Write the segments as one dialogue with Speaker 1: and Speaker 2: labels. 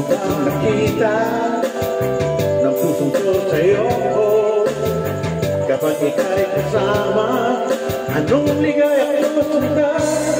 Speaker 1: ko bang nakita Nang tutungkol sa'yo Kapag ika'y kasama Anong ligay ako sundan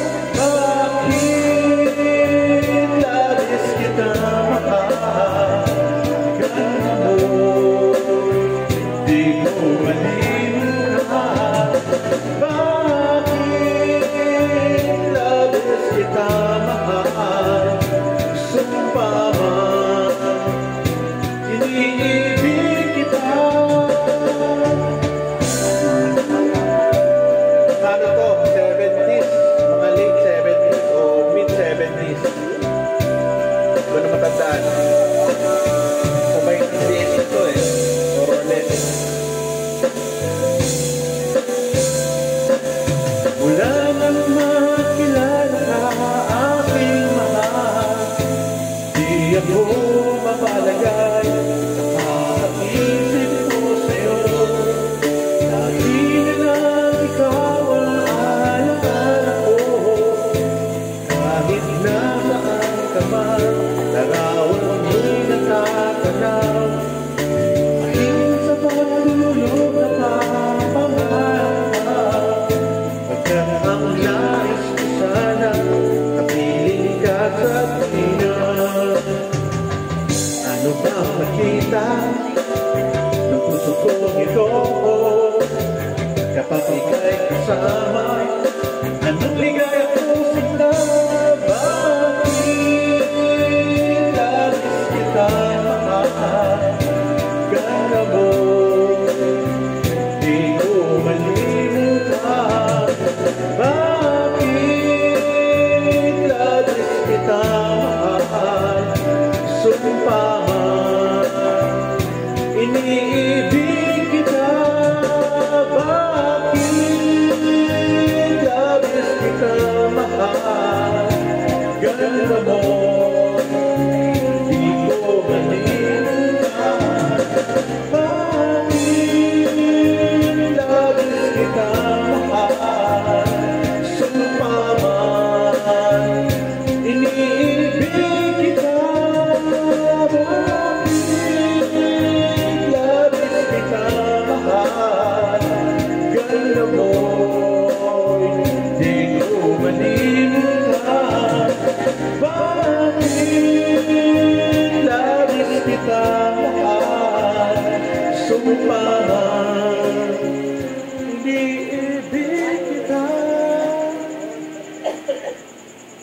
Speaker 1: mo mapalagay Patrick. Bye.